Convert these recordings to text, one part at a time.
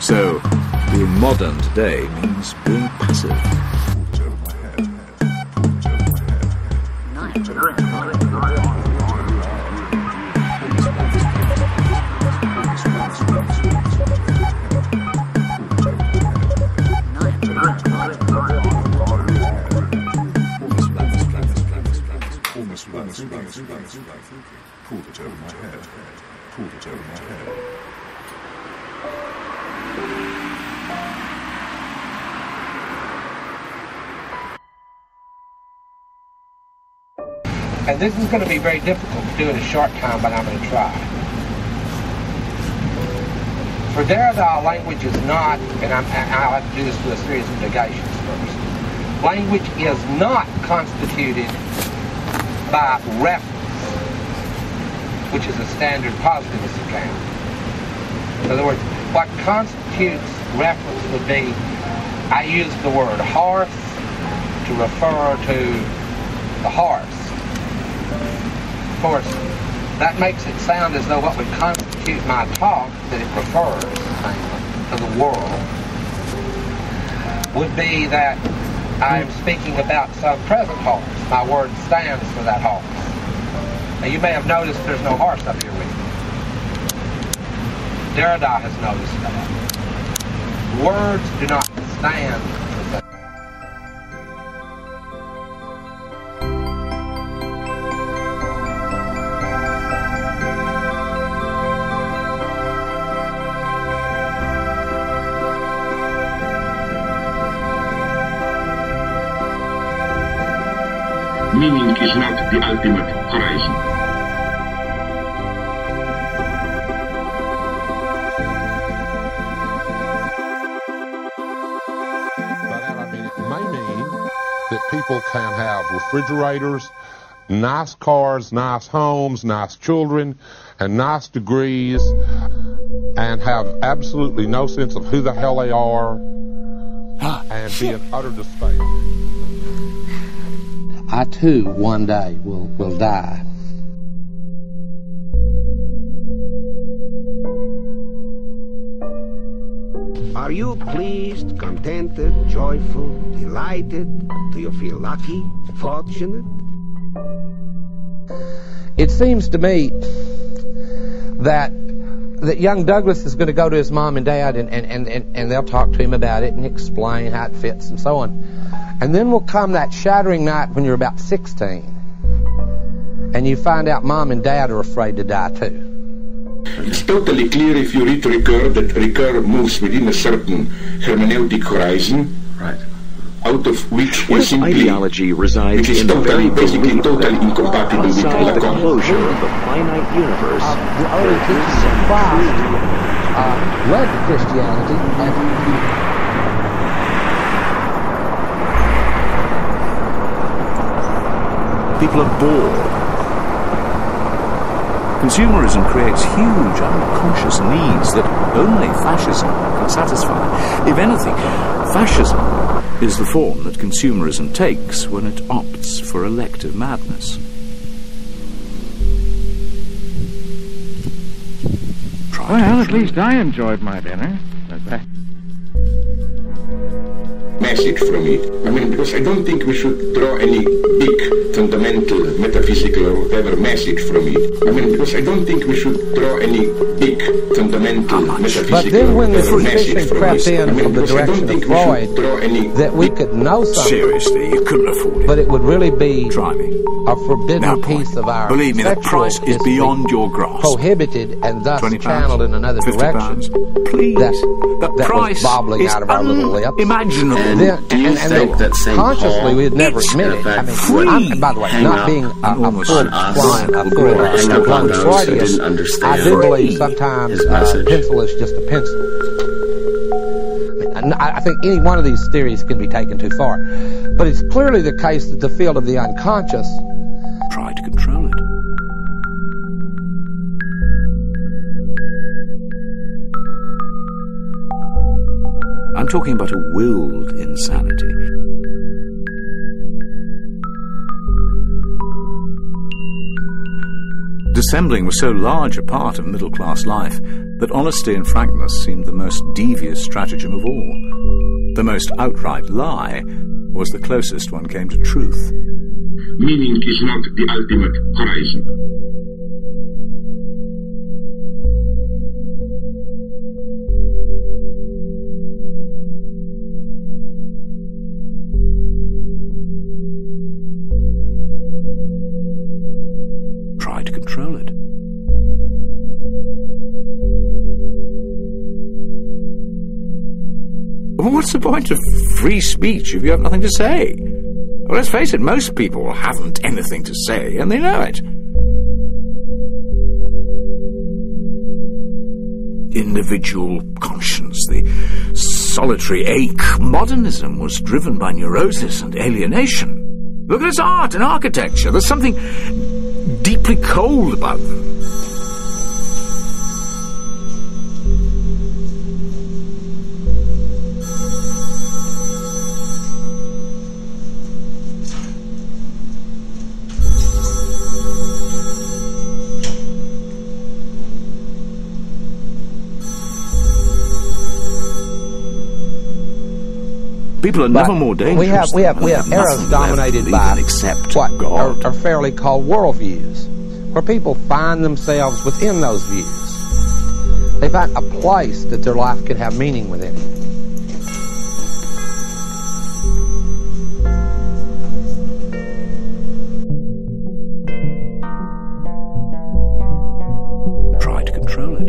So, being modern today means being passive. Pulled it over my head. Pulled it over my head. And this is going to be very difficult to do in a short time, but I'm going to try. For there Derrida, language is not, and I'm, I'll have to do this with a series of negations first. Language is not constituted by reference, which is a standard positivist account. In other words, what constitutes reference would be, I use the word horse to refer to the horse. Course, that makes it sound as though what would constitute my talk, that it refers to the world, would be that I'm speaking about some present horse. My word stands for that horse. Now you may have noticed there's no horse up here with me. Derrida has noticed that. Words do not stand Meaning is not the ultimate horizon. By that I mean it may mean that people can have refrigerators, nice cars, nice homes, nice children, and nice degrees, and have absolutely no sense of who the hell they are, ah, and be in utter despair. I too one day will, will die. Are you pleased, contented, joyful, delighted? Do you feel lucky, fortunate? It seems to me that that young Douglas is going to go to his mom and dad and, and, and, and, and they'll talk to him about it and explain how it fits and so on. And then will come that shattering night when you're about 16 and you find out mom and dad are afraid to die too. It's totally clear if you read Ricoeur that Ricoeur moves within a certain hermeneutic horizon. Right. Out of which we His simply, ideology resides which is in the totally, very basically belief totally incompatible with outside the Lacan. closure of the finite universe, the early teachings of Christ uh, led to Christianity People are bored. Consumerism creates huge unconscious needs that only fascism can satisfy. If anything, fascism is the form that consumerism takes when it opts for elective madness. Well, at least I enjoyed my dinner. Message from it. I mean, because I don't think we should draw any big fundamental metaphysical or whatever message from it. I mean, because I don't think we should draw any big fundamental metaphysical But then when or the whatever message suspicion from crept it. I in mean, from the because I don't direction of think we should Freud draw any that we could know something, Seriously, you couldn't afford it. but it would really be Try me. a forbidden Now, piece point. of our Believe me, the price is beyond your grasp. prohibited and thus 20 pounds, channeled in another 50 direction. pounds. Please, That, the that price was bobbling is out of our little lips. unimaginable. And Then- do you and- and think that St. consciously we'd never in admit it. I mean, would I'm, by the way, not being a, a full blind, a full, blind on those who Freudian. I do believe sometimes uh, pencil is just a pencil. I, mean, I I think any one of these theories can be taken too far, but it's clearly the case that the field of the unconscious I'm talking about a willed insanity. Dissembling was so large a part of middle class life that honesty and frankness seemed the most devious stratagem of all. The most outright lie was the closest one came to truth. Meaning is not the ultimate horizon. Control it. What's the point of free speech if you have nothing to say? Well, let's face it, most people haven't anything to say, and they know it. Individual conscience, the solitary ache. Modernism was driven by neurosis and alienation. Look at its art and architecture. There's something deeply cold about them. People are But never more dangerous. We have we have we have eras dominated by except what God. are, are fairly called worldviews, where people find themselves within those views. They find a place that their life could have meaning within. Try to control it.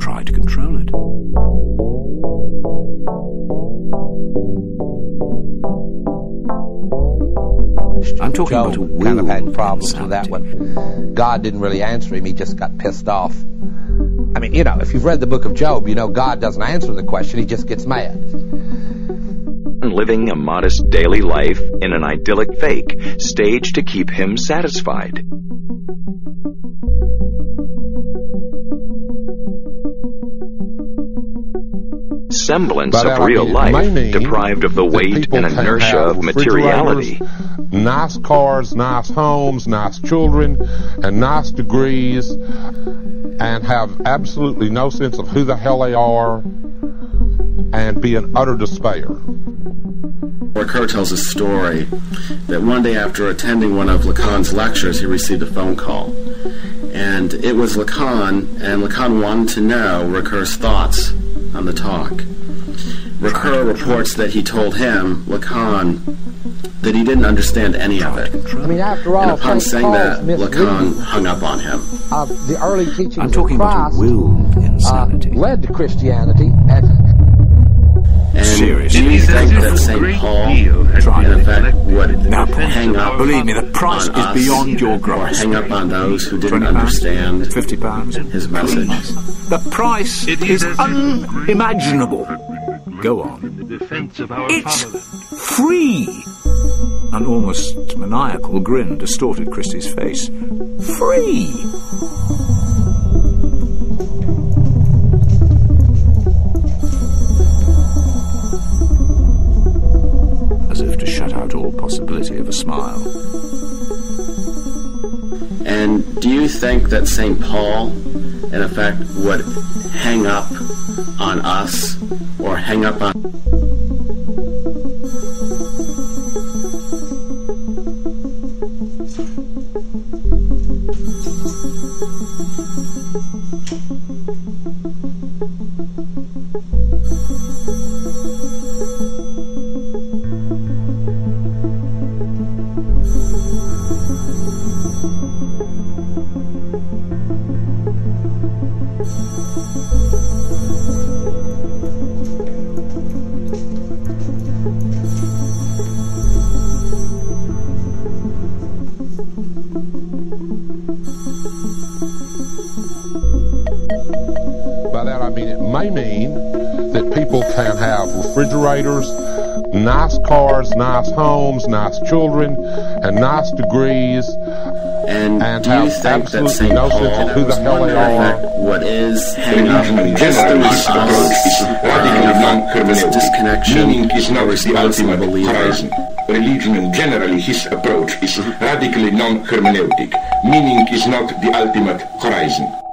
Try to control talking Job about a will kind of had problems with that one. God didn't really answer him; he just got pissed off. I mean, you know, if you've read the book of Job, you know God doesn't answer the question; he just gets mad. Living a modest daily life in an idyllic fake, staged to keep him satisfied. Semblance By of I real mean, life, deprived of the weight and inertia of materiality. Nice cars, nice homes, nice children, and nice degrees, and have absolutely no sense of who the hell they are, and be in utter despair. Kerr tells a story that one day after attending one of Lacan's lectures, he received a phone call. And it was Lacan, and Lacan wanted to know Ricoeur's thoughts on the talk. Ricoeur reports that he told him, Lacan, that he didn't understand any of it. I mean, after all, And upon St. saying Paul's that, Lacan hung up on him. of the early teachings I'm talking of about a Christ uh, led to Christianity. And And Seriously. do you think that St. Paul, Try in it. effect, would Now, hang up believe me, the price is beyond your grasp. hang up on those who didn't 20 pounds? understand 50 pounds? his message? The price is unimaginable. Go on. It's free! An almost maniacal grin distorted Christie's face. Free! As if to shut out all possibility of a smile. And do you think that St. Paul, in effect, would hang up on us or hang up on By that I mean it may mean that people can have refrigerators, nice cars, nice homes, nice children, and nice degrees, And, And do you have think that absolutely St. no Paul sense of who the hell they are. what is hanging up This approach is supporting a this disconnection meaning is not or the responsible ultimate believer horizon. Religion and generally his approach is radically non-hermeneutic. Meaning is not the ultimate horizon.